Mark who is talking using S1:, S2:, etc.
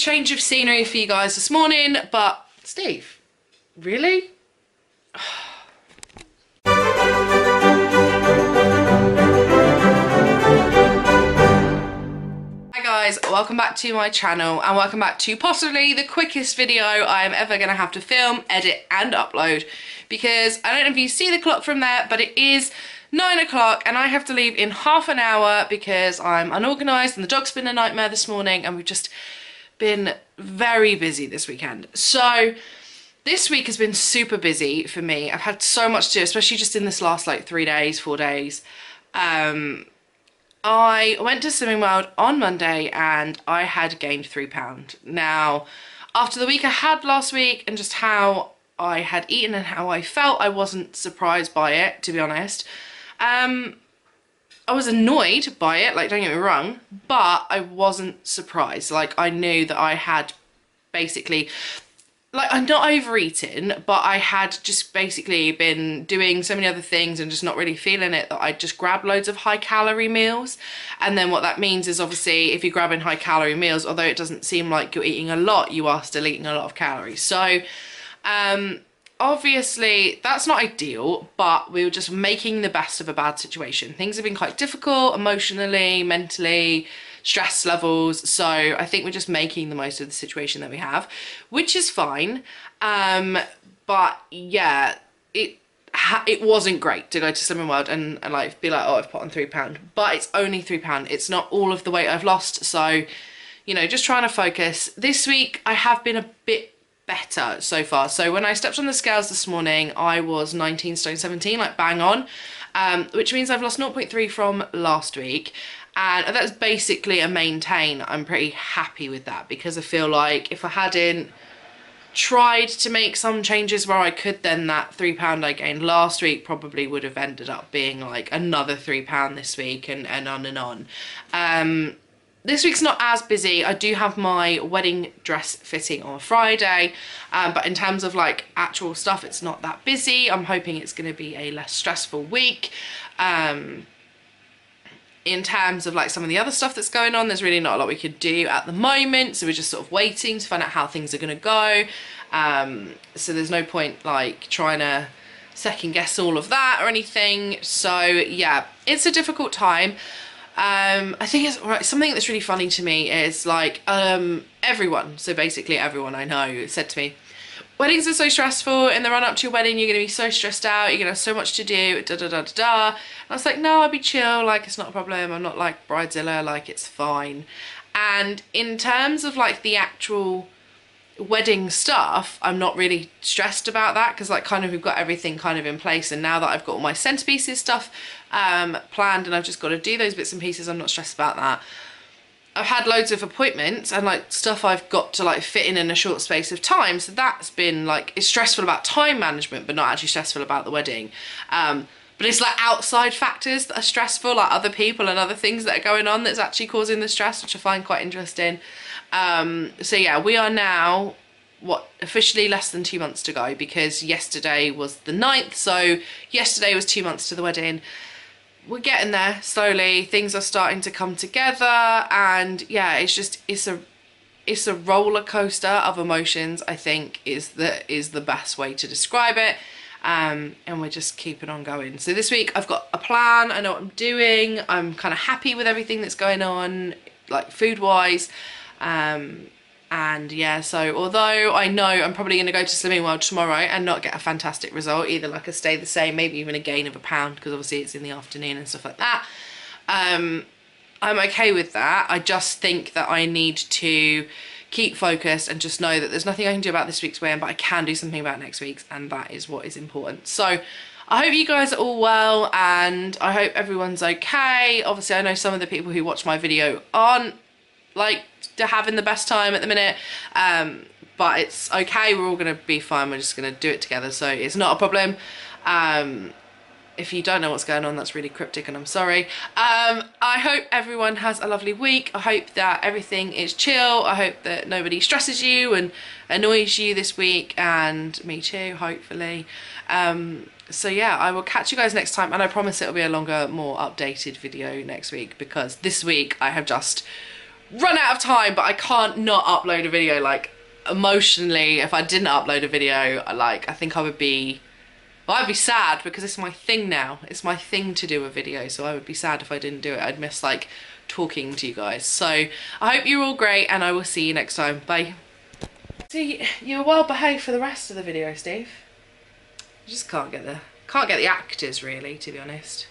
S1: change of scenery for you guys this morning, but Steve, really? Hi guys, welcome back to my channel and welcome back to possibly the quickest video I am ever going to have to film, edit and upload because I don't know if you see the clock from there but it is 9 o'clock and I have to leave in half an hour because I'm unorganised and the dog's been a nightmare this morning and we've just been very busy this weekend. So this week has been super busy for me. I've had so much to do, especially just in this last like three days, four days. Um, I went to Slimming World on Monday and I had gained three pound. Now, after the week I had last week and just how I had eaten and how I felt, I wasn't surprised by it, to be honest. Um, I was annoyed by it, like don't get me wrong, but I wasn't surprised. Like I knew that I had basically like I'm not overeating, but I had just basically been doing so many other things and just not really feeling it that I just grabbed loads of high calorie meals. And then what that means is obviously if you're grabbing high calorie meals, although it doesn't seem like you're eating a lot, you are still eating a lot of calories. So um obviously that's not ideal but we were just making the best of a bad situation. Things have been quite difficult emotionally mentally stress levels so i think we're just making the most of the situation that we have which is fine um but yeah it it wasn't great to go to Slimming World and, and like be like oh I've put on three pound but it's only three pound. It's not all of the weight I've lost so you know just trying to focus. This week I have been a bit better so far. So when I stepped on the scales this morning, I was 19 stone 17, like bang on, um, which means I've lost 0.3 from last week. And that's basically a maintain. I'm pretty happy with that because I feel like if I hadn't tried to make some changes where I could, then that three pound I gained last week probably would have ended up being like another three pound this week and, and on and on. Um, this week's not as busy. I do have my wedding dress fitting on Friday, um, but in terms of like actual stuff, it's not that busy. I'm hoping it's going to be a less stressful week. Um, in terms of like some of the other stuff that's going on, there's really not a lot we could do at the moment. So we're just sort of waiting to find out how things are going to go. Um, so there's no point like trying to second guess all of that or anything. So yeah, it's a difficult time. Um, I think it's right, something that's really funny to me is like um, everyone, so basically everyone I know said to me, weddings are so stressful. In the run up to your wedding, you're going to be so stressed out, you're to have so much to do, da da da da da. And I was like, no, I'll be chill, like it's not a problem, I'm not like bridezilla, like it's fine. And in terms of like the actual wedding stuff i'm not really stressed about that because like kind of we've got everything kind of in place and now that i've got all my centerpieces stuff um planned and i've just got to do those bits and pieces i'm not stressed about that. I've had loads of appointments and like stuff i've got to like fit in in a short space of time so that's been like it's stressful about time management but not actually stressful about the wedding. Um but it's like outside factors that are stressful like other people and other things that are going on that's actually causing the stress which i find quite interesting um, so yeah, we are now, what, officially less than two months to go because yesterday was the 9th. So yesterday was two months to the wedding. We're getting there slowly. Things are starting to come together and yeah, it's just, it's a, it's a roller coaster of emotions, I think is the, is the best way to describe it. Um, and we're just keeping on going. So this week I've got a plan, I know what I'm doing, I'm kind of happy with everything that's going on, like food wise. Um, and yeah, so although I know I'm probably going to go to Slimming World tomorrow and not get a fantastic result, either like a stay the same, maybe even a gain of a pound, because obviously it's in the afternoon and stuff like that. Um, I'm okay with that. I just think that I need to keep focused and just know that there's nothing I can do about this week's weigh but I can do something about next week's, and that is what is important. So I hope you guys are all well, and I hope everyone's okay. Obviously, I know some of the people who watch my video aren't like having the best time at the minute. Um, but it's okay, we're all gonna be fine, we're just gonna do it together, so it's not a problem. Um, if you don't know what's going on, that's really cryptic and I'm sorry. Um, I hope everyone has a lovely week. I hope that everything is chill. I hope that nobody stresses you and annoys you this week and me too, hopefully. Um, so yeah, I will catch you guys next time and I promise it'll be a longer, more updated video next week because this week I have just run out of time, but I can't not upload a video. Like, emotionally, if I didn't upload a video, like, I think I would be, I'd be sad because it's my thing now. It's my thing to do a video, so I would be sad if I didn't do it. I'd miss, like, talking to you guys. So, I hope you're all great, and I will see you next time. Bye. See, you were well behaved for the rest of the video, Steve. I just can't get the, can't get the actors, really, to be honest.